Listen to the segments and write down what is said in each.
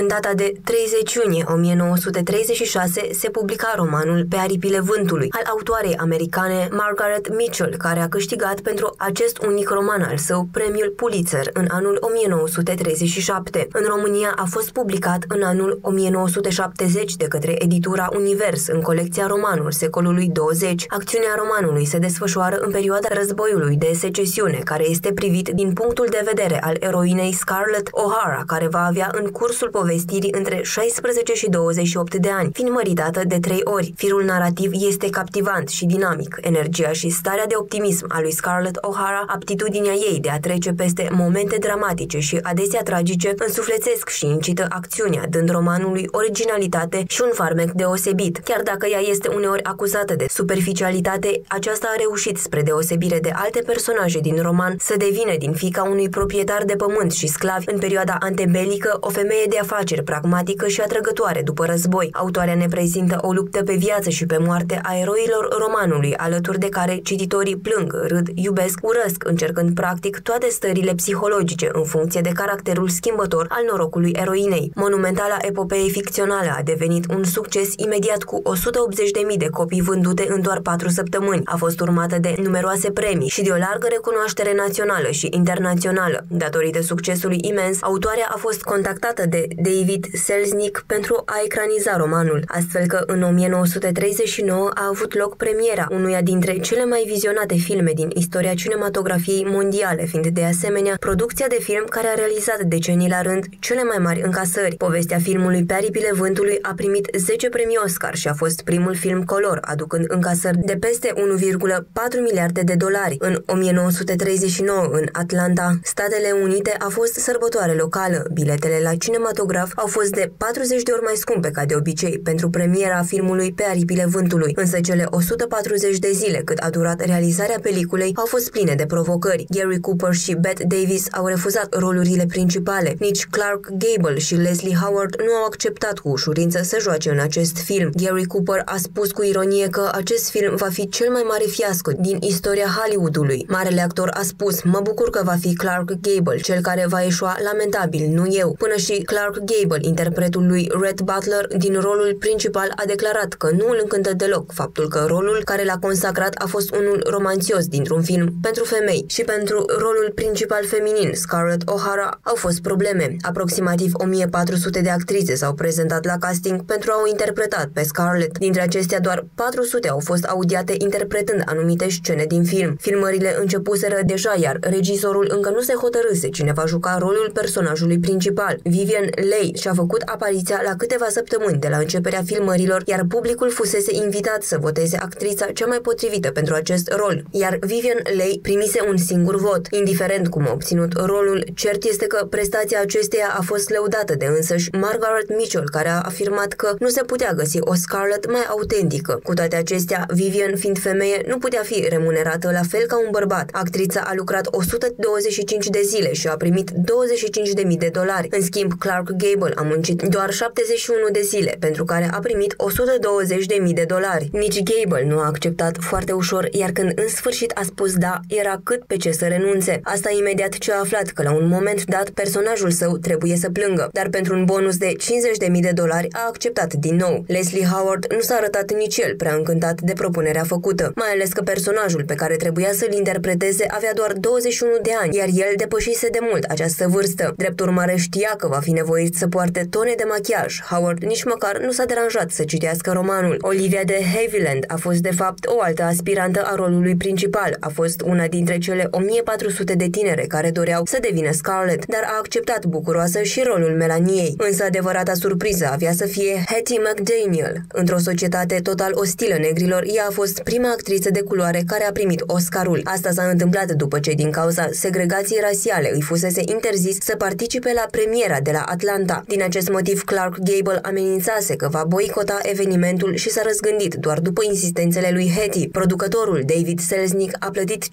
În data de 30 iunie 1936 se publica romanul Pe aripile vântului al autoarei americane Margaret Mitchell, care a câștigat pentru acest unic roman al său premiul Pulitzer în anul 1937. În România a fost publicat în anul 1970 de către editura Univers în colecția romanuri secolului 20. Acțiunea romanului se desfășoară în perioada războiului de secesiune, care este privit din punctul de vedere al eroinei Scarlett O'Hara, care va avea în cursul povestirii între 16 și 28 de ani, fiind măritată de trei ori. Firul narrativ este captivant și dinamic. Energia și starea de optimism a lui Scarlett O'Hara, aptitudinea ei de a trece peste momente dramatice și adesea tragice, însuflețesc și incită acțiunea, dând romanului originalitate și un farmec deosebit. Chiar dacă ea este uneori acuzată de superficialitate, aceasta a reușit, spre deosebire de alte personaje din roman, să devină din fica unui proprietar de pământ și sclavi în perioada antebelică o femeie de afaceri pragmatică și atrăgătoare după război. Autoarea ne prezintă o luptă pe viață și pe moarte a eroilor romanului, alături de care cititorii plâng, râd, iubesc, urăsc, încercând practic toate stările psihologice în funcție de caracterul schimbător al norocului eroinei. Monumentala epopee ficțională a devenit un succes imediat cu 180.000 de copii vândute în doar 4 săptămâni. A fost urmată de numeroase premii și de o largă recunoaștere națională și internațională. Datorită succesului imens, autoarea a fost contactată de David Selznick pentru a ecraniza romanul, astfel că în 1939 a avut loc premiera unuia dintre cele mai vizionate filme din istoria cinematografiei mondiale, fiind de asemenea producția de film care a realizat decenii la rând cele mai mari încasări. Povestea filmului Pe aripile vântului a primit 10 premii Oscar și a fost primul film color, aducând încasări de peste 1,4 miliarde de dolari. În 1939, în Atlanta, Statele Unite, a fost sărbătoare locală. Biletele la cinematograf au fost de 40 de ori mai scumpe ca de obicei pentru premiera filmului Pe aripile vântului, însă cele 140 de zile cât a durat realizarea peliculei au fost pline de provocări. Gary Cooper și Bette Davis au refuzat rolurile principale. Nici Clark Gable și Leslie Howard nu au acceptat cu ușurință să joace în acest film. Gary Cooper a spus cu ironie că acest film va fi cel mai mare fiasco din istoria Hollywoodului. Marele actor a spus, mă bucur că va fi Clark Gable, cel care va ieșua lamentabil, nu eu. Până și Clark Gable, interpretul lui Red Butler, din rolul principal a declarat că nu îl încântă deloc faptul că rolul care l-a consacrat a fost unul romanțios dintr-un film pentru femei și pentru rolul principal feminin, Scarlett O'Hara, au fost probleme. Aproximativ 1400 de actrițe s-au prezentat la casting pentru a o interpreta pe Scarlett. Dintre acestea, doar 400 au fost audiate interpretând anumite scene din film. Filmările începuseră deja, iar regizorul încă nu se hotărâse cine va juca rolul personajului principal. Vivian Leigh și-a făcut apariția la câteva săptămâni de la începerea filmărilor, iar publicul fusese invitat să voteze actrița cea mai potrivită pentru acest rol, iar Vivian Leigh primise un singur vot. Indiferent cum a obținut rolul, cert este că prestația acesteia a fost lăudată de însăși Margaret Mitchell, care a afirmat că nu se putea găsi o Scarlett mai autentică. Cu toate acestea, Vivian, fiind femeie, nu putea fi remunerată la fel ca un bărbat. Actrița a lucrat 125 de zile și a primit 25.000 de dolari. În schimb, Clark Gable a muncit doar 71 de zile, pentru care a primit 120.000 de dolari. Nici Gable nu a acceptat foarte ușor, iar când în sfârșit a spus da, era cât pe ce să renunțe. Asta imediat ce a aflat că la un moment dat personajul său trebuie să plângă, dar pentru un bonus de 50.000 de dolari a acceptat din nou. Leslie Howard nu s-a arătat nici el prea încântat de propunerea făcută, mai ales că personajul pe care trebuia să-l interpreteze avea doar 21 de ani, iar el depășise de mult această vârstă. Drept urmare știa că va fi nevoit să poarte tone de machiaj. Howard nici măcar nu s-a deranjat să citească romanul. Olivia de Havilland a fost de fapt o altă aspirantă a rolului principal. A fost una dintre cele 1400 de tinere care doreau să devină Scarlett, dar a acceptat bucuroasă și rolul Melaniei. Însă adevărata surpriză avea să fie Hattie McDaniel. Într-o societate total ostilă negrilor, ea a fost prima actriță de culoare care a primit Oscarul. Asta s-a întâmplat după ce din cauza segregației rasiale îi fusese interzis să participe la premiera de la Atlanta. Din acest motiv, Clark Gable amenințase că va boicota evenimentul și s-a răzgândit doar după insistențele lui Hattie. Producătorul David Selznick a plătit 50.000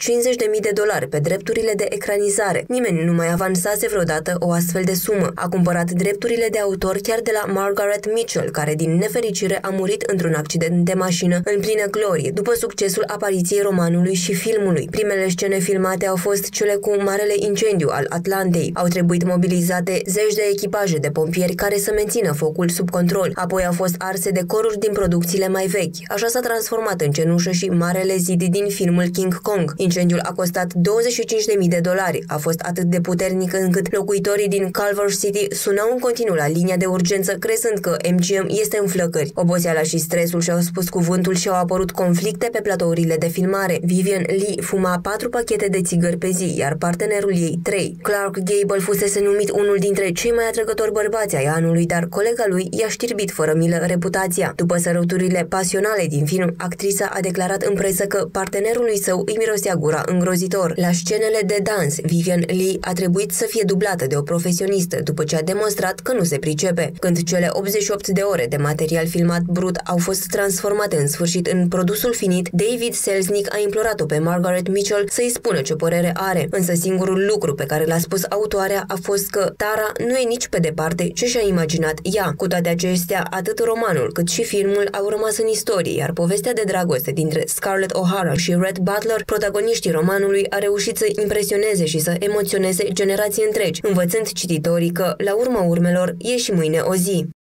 de dolari pe drepturile de ecranizare. Nimeni nu mai avansase vreodată o astfel de sumă. A cumpărat drepturile de autor chiar de la Margaret Mitchell, care din nefericire a murit într-un accident de mașină în plină glorie, după succesul apariției romanului și filmului. Primele scene filmate au fost cele cu marele incendiu al Atlantei. Au trebuit mobilizate zeci de echipaje echipaje de pompieri care să mențină focul sub control. Apoi au fost arse decoruri din producțiile mai vechi. Așa s-a transformat în cenușă și marele zid din filmul King Kong. Incendiul a costat 25.000 de dolari. A fost atât de puternic încât locuitorii din Culver City sunau în continuu la linia de urgență, crezând că MGM este în flăcări. Oboseala și stresul și-au spus cuvântul și au apărut conflicte pe platourile de filmare. Vivian Lee fuma patru pachete de țigări pe zi, iar partenerul ei trei. Clark Gable fusese numit unul dintre cei mai atrăgători bărbați ai anului, dar colega lui i-a știrbit fără milă reputația. După sărăturile pasionale din film, actrisa a declarat în presă că partenerului său îi mirosea gura îngrozitor. La scenele de dans, Vivian Lee a trebuit să fie dublată de o profesionistă după ce a demonstrat că nu se pricepe. Când cele 88 de ore de material filmat brut au fost transformate în sfârșit în produsul finit, David Selznick a implorat-o pe Margaret Mitchell să-i spună ce părere are, însă singurul lucru pe care l-a spus autoarea a fost că Tara nu e nici pe departe ce și-a imaginat ea. Cu toate acestea, atât romanul cât și filmul au rămas în istorie, iar povestea de dragoste dintre Scarlett O'Hara și Red Butler, protagoniștii romanului, a reușit să impresioneze și să emoționeze generații întregi, învățând cititorii că, la urma urmelor, e și mâine o zi.